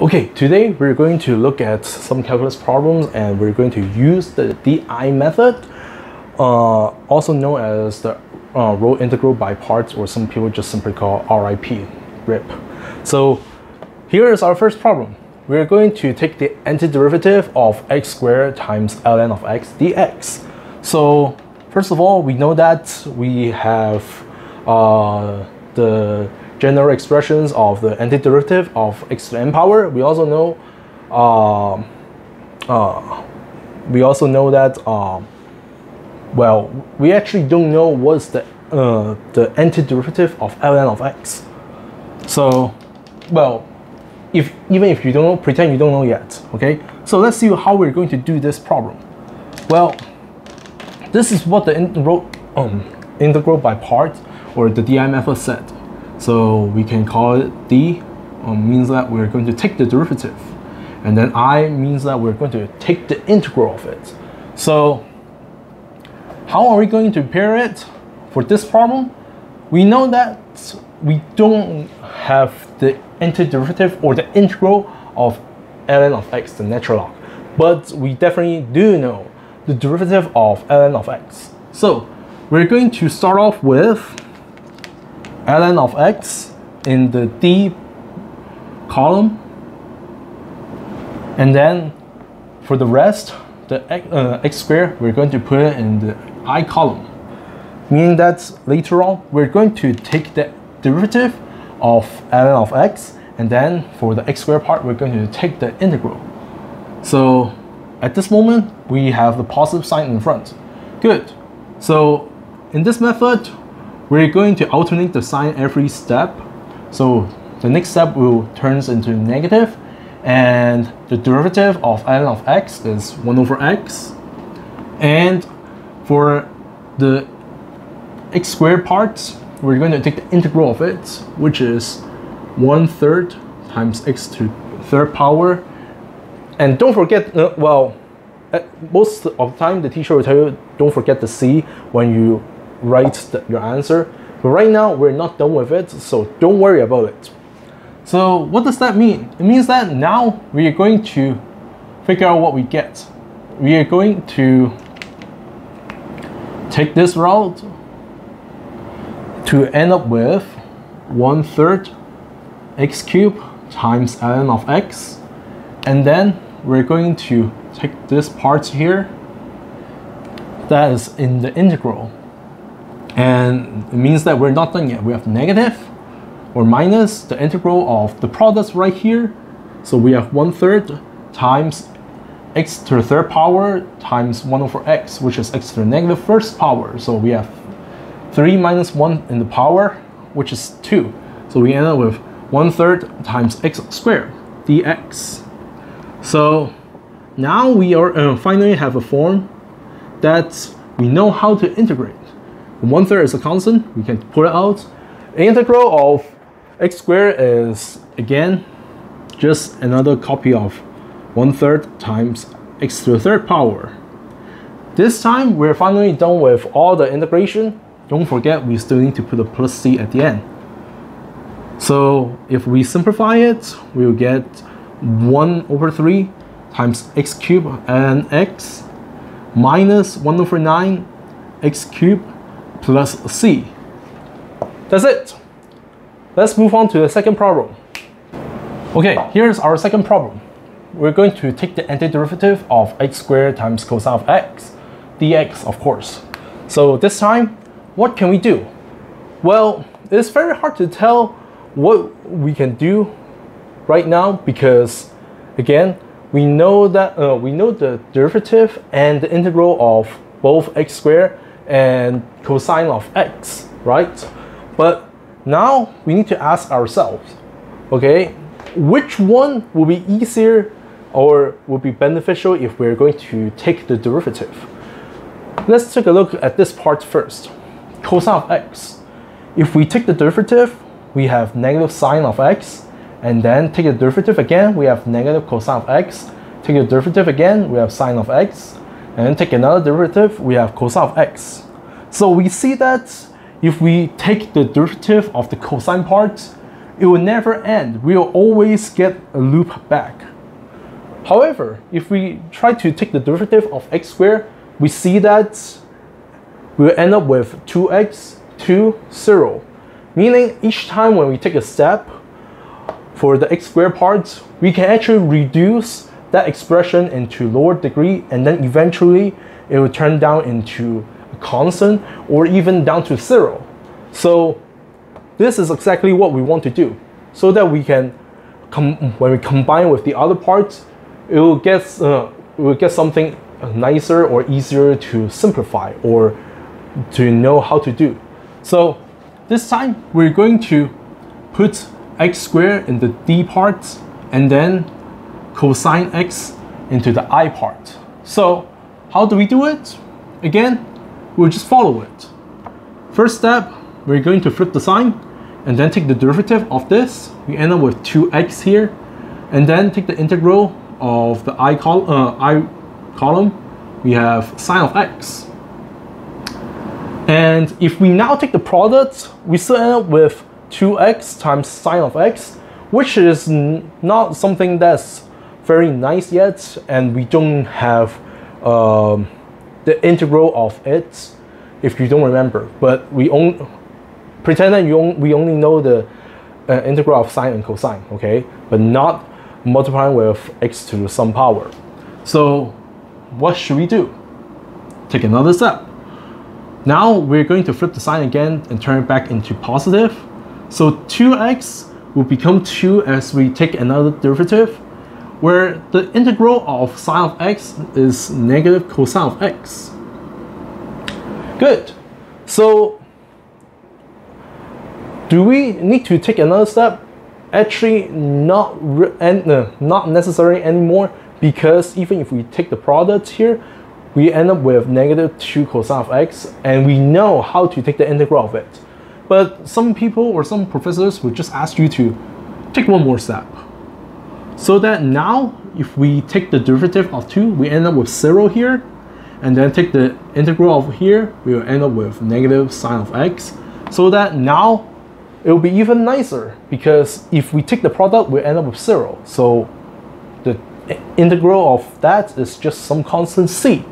Okay, today we're going to look at some calculus problems and we're going to use the DI method, uh, also known as the uh, row integral by parts or some people just simply call RIP, RIP. So here is our first problem. We're going to take the antiderivative of x squared times ln of x dx. So first of all, we know that we have uh, the general expressions of the antiderivative of x n power. We also know, uh, uh, we also know that, uh, well, we actually don't know what's the uh, the antiderivative of ln of x. So, well, if even if you don't know, pretend you don't know yet. Okay. So let's see how we're going to do this problem. Well, this is what the integral um, integral by part or the DI method said. So we can call it d um, means that we're going to take the derivative. And then i means that we're going to take the integral of it. So how are we going to pair it for this problem? We know that we don't have the antiderivative or the integral of ln of x, the natural log. But we definitely do know the derivative of ln of x. So we're going to start off with ln of x in the D column. And then for the rest, the x, uh, x squared, we're going to put it in the I column. Meaning that later on, we're going to take the derivative of ln of x, and then for the x squared part, we're going to take the integral. So at this moment, we have the positive sign in front. Good. So in this method, we're going to alternate the sign every step. So the next step will turns into negative and the derivative of ln of x is 1 over x. And for the x squared part, we're going to take the integral of it, which is 1 third times x to third power. And don't forget, uh, well, most of the time the teacher will tell you don't forget the c when you write the, your answer. But right now, we're not done with it, so don't worry about it. So what does that mean? It means that now we are going to figure out what we get. We are going to take this route to end up with 1 third x cubed times ln of x. And then we're going to take this part here that is in the integral and it means that we're not done yet. We have negative or minus the integral of the products right here. So we have one third times x to the third power times 1 over x, which is x to the negative first power. So we have 3 minus 1 in the power, which is 2. So we end up with 1 third times x squared dx. So now we are uh, finally have a form that we know how to integrate one third is a constant, we can pull it out. Integral of x squared is, again, just another copy of one third times x to the third power. This time, we're finally done with all the integration. Don't forget, we still need to put a plus c at the end. So if we simplify it, we'll get 1 over 3 times x cubed and x minus 1 over 9 x cubed plus C. That's it. Let's move on to the second problem. Okay, here's our second problem. We're going to take the antiderivative of x squared times cosine of x, dx of course. So this time, what can we do? Well, it's very hard to tell what we can do right now because, again, we know that uh, we know the derivative and the integral of both x squared and cosine of x, right? But now we need to ask ourselves, okay, which one will be easier or will be beneficial if we're going to take the derivative? Let's take a look at this part first. Cosine of x. If we take the derivative, we have negative sine of x, and then take the derivative again, we have negative cosine of x. Take the derivative again, we have sine of x, and take another derivative, we have cosine of x. So we see that if we take the derivative of the cosine part, it will never end. We will always get a loop back. However, if we try to take the derivative of x squared, we see that we'll end up with 2x to 0. Meaning each time when we take a step for the x squared part, we can actually reduce that expression into lower degree and then eventually it will turn down into a constant or even down to zero. So this is exactly what we want to do so that we can, when we combine with the other parts, it will get, uh, will get something nicer or easier to simplify or to know how to do. So this time we're going to put x squared in the d part and then cosine x into the i part. So how do we do it? Again, we'll just follow it. First step, we're going to flip the sign and then take the derivative of this. We end up with 2x here and then take the integral of the i, col uh, I column. We have sine of x. And if we now take the product, we still end up with 2x times sine of x, which is not something that's very nice yet, and we don't have um, the integral of it, if you don't remember. But we only pretend that you on, we only know the uh, integral of sine and cosine, okay? But not multiplying with x to some power. So what should we do? Take another step. Now we're going to flip the sign again and turn it back into positive. So 2x will become 2 as we take another derivative, where the integral of sine of x is negative cosine of x. Good. So do we need to take another step? Actually, not, and, uh, not necessary anymore because even if we take the product here, we end up with negative 2 cosine of x, and we know how to take the integral of it. But some people or some professors would just ask you to take one more step. So that now, if we take the derivative of 2, we end up with 0 here, and then take the integral of here, we will end up with negative sine of x. So that now, it will be even nicer, because if we take the product, we end up with 0. So the integral of that is just some constant c.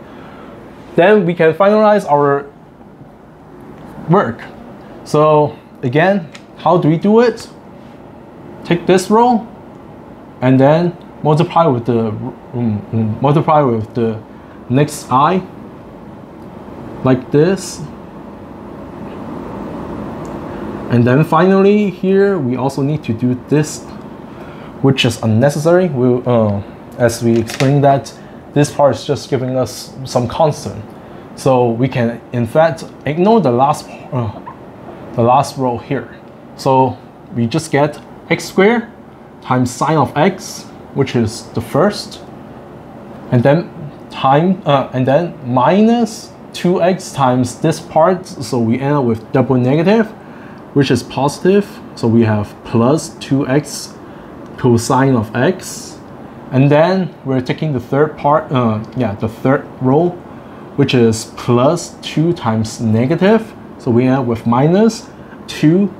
Then we can finalize our work. So again, how do we do it? Take this row and then multiply with the um, um, multiply with the next i like this and then finally here we also need to do this which is unnecessary we uh, as we explained that this part is just giving us some constant. So we can, in fact, ignore the last, uh, the last row here. So we just get x squared times sine of x, which is the first, and then time, uh, and then minus 2x times this part, so we end up with double negative, which is positive. So we have plus 2x cosine of x and then we're taking the third part, uh, yeah, the third row, which is plus 2 times negative. So we end up with minus 2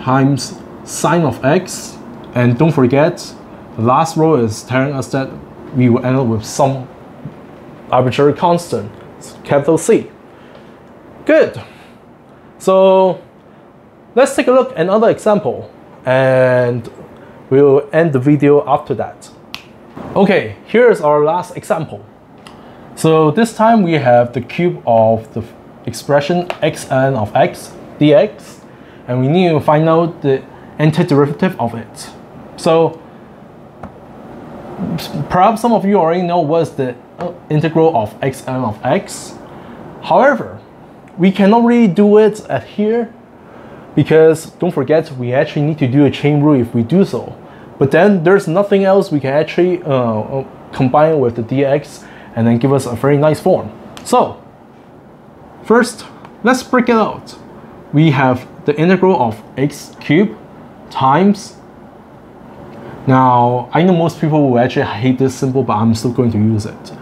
times sine of x. And don't forget, the last row is telling us that we will end up with some arbitrary constant, capital C. Good. So let's take a look at another example and we'll end the video after that. Okay, here's our last example. So this time we have the cube of the expression x ln of x dx, and we need to find out the antiderivative of it. So perhaps some of you already know what's the uh, integral of x ln of x. However, we cannot really do it at here because don't forget we actually need to do a chain rule if we do so. But then there's nothing else we can actually uh, uh, combine with the dx and then give us a very nice form. So first, let's break it out. We have the integral of x cubed times now, I know most people will actually hate this symbol, but I'm still going to use it.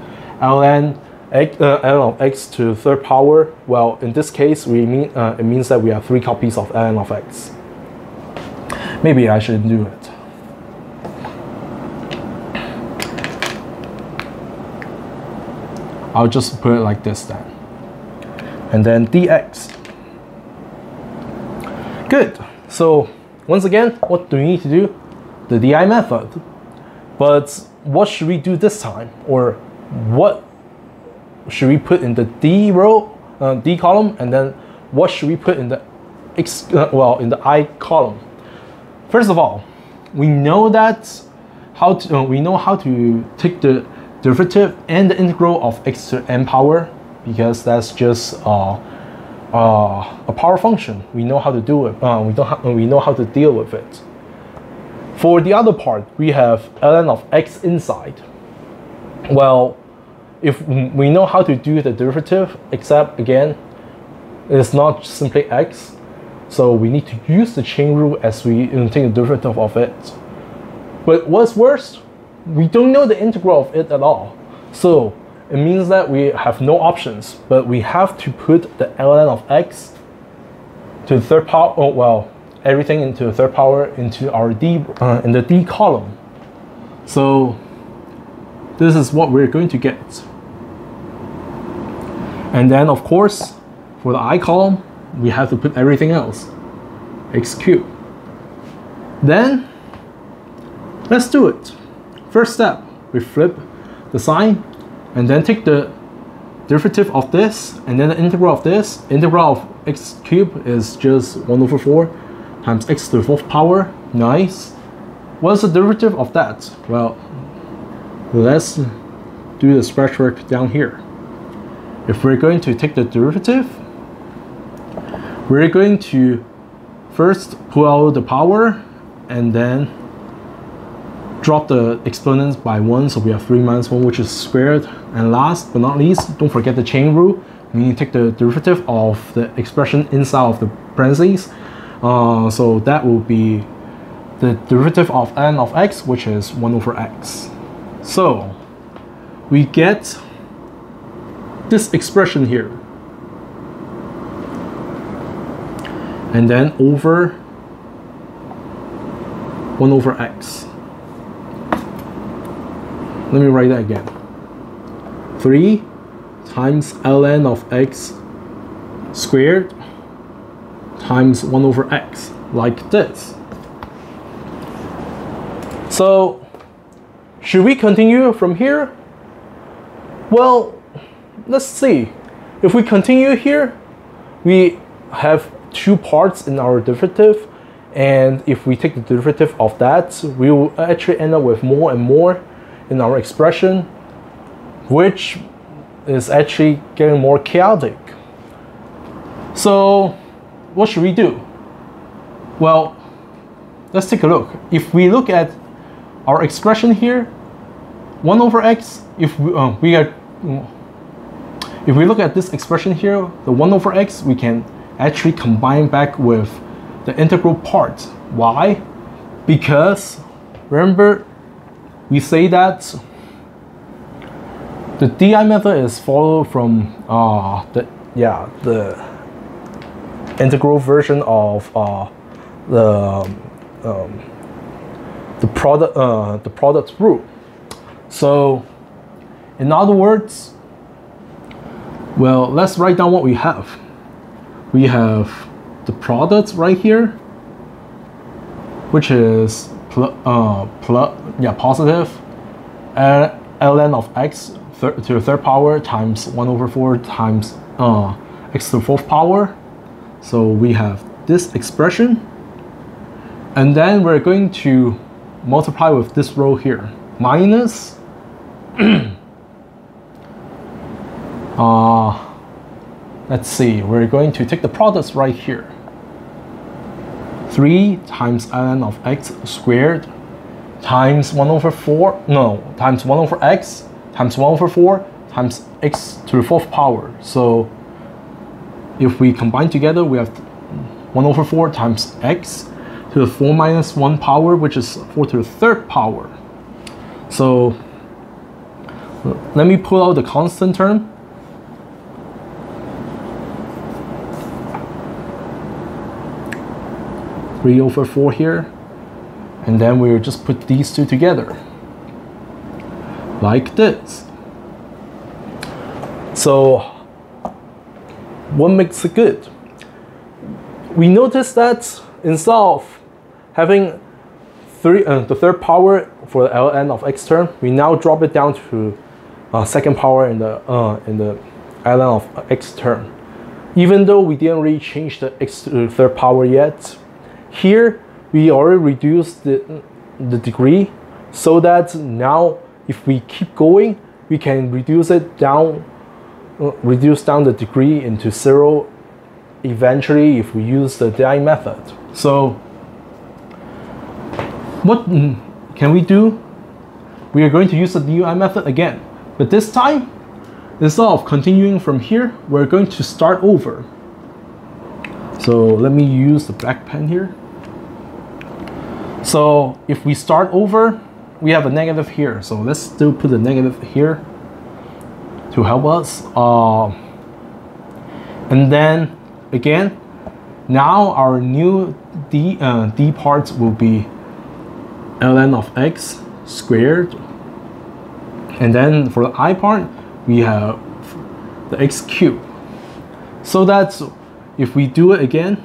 ln x, uh, ln of x to the third power. Well, in this case, we mean uh, it means that we have three copies of ln of x. maybe I should do it. I'll just put it like this then. And then dx. Good. So once again, what do we need to do? The di method. But what should we do this time? Or what should we put in the d row, uh, d column, and then what should we put in the x, uh, well, in the i column? First of all, we know that how to, uh, we know how to take the derivative and the integral of x to n power because that's just uh, uh, a power function. We know how to do it. Uh, we, don't we know how to deal with it. For the other part, we have ln of x inside. Well, if we know how to do the derivative, except again, it's not simply x, so we need to use the chain rule as we take the derivative of it. But what's worse, we don't know the integral of it at all. So it means that we have no options, but we have to put the ln of x to the third power, oh, well, everything into the third power into our d, uh, in the d column. So this is what we're going to get. And then of course, for the i column, we have to put everything else, x cubed. Then, let's do it. First step, we flip the sign and then take the derivative of this and then the integral of this. Integral of x cubed is just 1 over 4 times x to the fourth power. Nice. What's the derivative of that? Well, let's do the scratch work down here. If we're going to take the derivative, we're going to first pull out the power and then drop the exponents by 1, so we have 3 minus 1, which is squared. And last but not least, don't forget the chain rule. We need to take the derivative of the expression inside of the parentheses. Uh, so that will be the derivative of ln of x, which is 1 over x. So we get this expression here. And then over 1 over x. Let me write that again. 3 times ln of x squared times 1 over x, like this. So, should we continue from here? Well, let's see. If we continue here, we have two parts in our derivative, and if we take the derivative of that, we will actually end up with more and more in our expression, which is actually getting more chaotic. So what should we do? Well, let's take a look. If we look at our expression here, 1 over x, if we, uh, we are, if we look at this expression here, the 1 over x, we can actually combine back with the integral part. Why? Because remember we say that the DI method is followed from uh, the yeah the integral version of uh, the um, the product uh, the product rule. So, in other words, well, let's write down what we have. We have the product right here, which is pl uh, pl yeah positive, and ln of x to the third power times 1 over 4 times uh, x to the fourth power. So we have this expression. And then we're going to multiply with this row here. Minus uh, let's see, we're going to take the products right here. 3 times ln of x squared times 1 over 4, no, times 1 over x times 1 over 4 times x to the fourth power. So if we combine together, we have 1 over 4 times x to the 4 minus 1 power, which is 4 to the third power. So let me pull out the constant term. Three over four here, And then we'll just put these two together. Like this. So, what makes it good? We notice that instead of having three, uh, the third power for the ln of x term, we now drop it down to uh, second power in the uh, in the ln of x term. Even though we didn't really change the x to the third power yet, here we already reduced the, the degree so that now if we keep going, we can reduce it down, Uh, reduce down the degree into zero eventually if we use the DI method. So what can we do? We are going to use the DI method again, but this time, instead of continuing from here, we're going to start over. So let me use the black pen here. So if we start over, we have a negative here. So let's still put the negative here to help us. Uh, and then again, now our new D, uh, D parts will be ln of x squared. And then for the i part, we have the x cubed. So that's, if we do it again,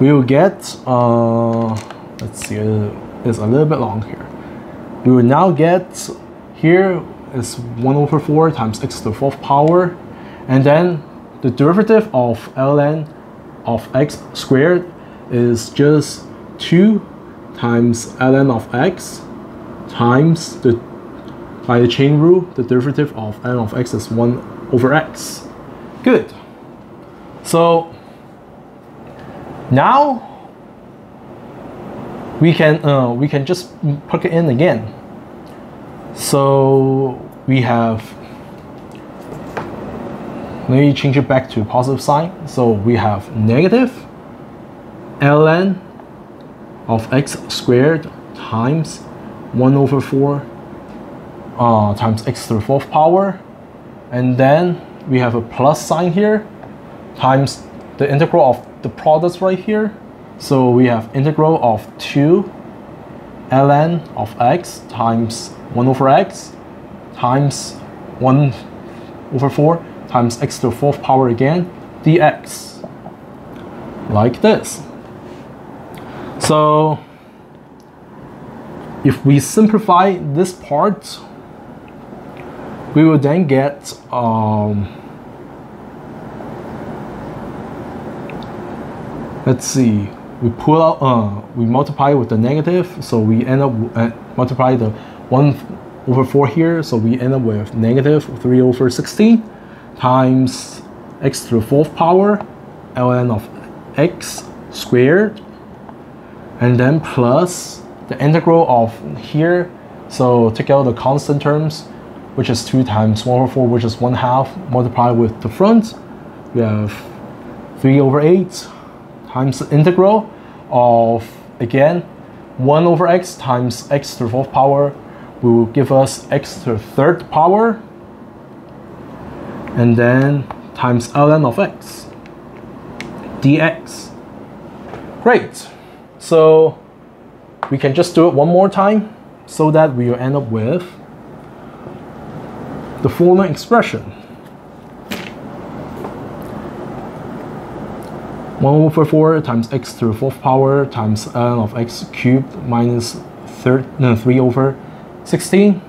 we will get, uh, let's see, it's a little bit long here. We will now get, here is 1 over 4 times x to the fourth power, and then the derivative of ln of x squared is just 2 times ln of x times the by the chain rule the derivative of ln of x is 1 over x. Good. So now we can uh, we can just plug it in again. So we have let me change it back to positive sign. So we have negative ln of x squared times 1 over 4 uh, times x to the fourth power. And then we have a plus sign here times the integral of the products right here. So we have integral of 2 ln of x times 1 over x times 1 over 4 times x to the fourth power again dx. Like this. So if we simplify this part, we will then get um, let's see we pull out uh, we multiply with the negative so we end up uh, multiply the 1 over 4 here so we end up with negative 3 over 16 times x to the fourth power ln of x squared and then plus the integral of here. So take out the constant terms which is 2 times 1 over 4 which is 1 half multiplied with the front we have 3 over 8 times the integral of, again, 1 over x times x to the fourth power will give us x to the third power, and then times ln of x dx. Great. So we can just do it one more time so that we will end up with the following expression. 1 over 4 times x to the fourth power times ln of x cubed minus third, no, 3 over 16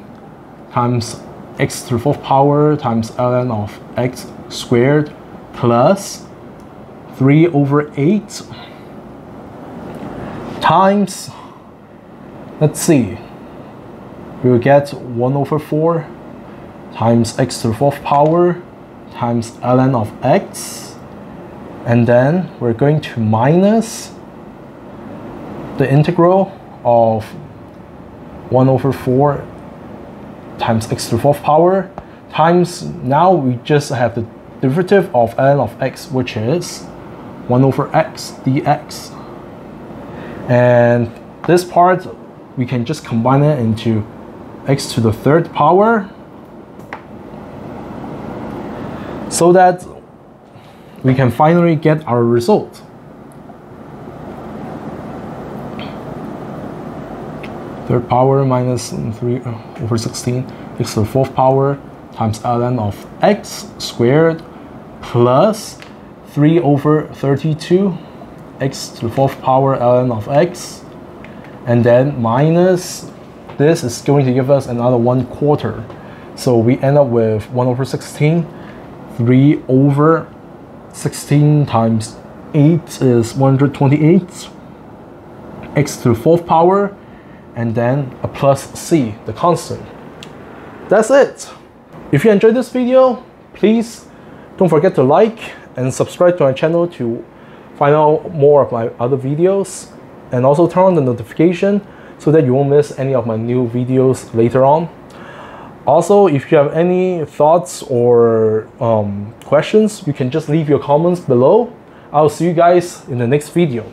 times x to the fourth power times ln of x squared plus 3 over 8 times, let's see, we will get 1 over 4 times x to the fourth power times ln of x and then we're going to minus the integral of 1 over 4 times x to the fourth power times now we just have the derivative of ln of x which is 1 over x dx. And this part we can just combine it into x to the third power so that we can finally get our result. third power minus 3 uh, over 16 x to the fourth power times ln of x squared plus 3 over 32 x to the fourth power ln of x and then minus this is going to give us another 1 quarter so we end up with 1 over 16 3 over 16 times 8 is 128 x to the fourth power and then a plus c, the constant. That's it. If you enjoyed this video, please don't forget to like and subscribe to my channel to find out more of my other videos and also turn on the notification so that you won't miss any of my new videos later on. Also, if you have any thoughts or um, questions, you can just leave your comments below. I'll see you guys in the next video.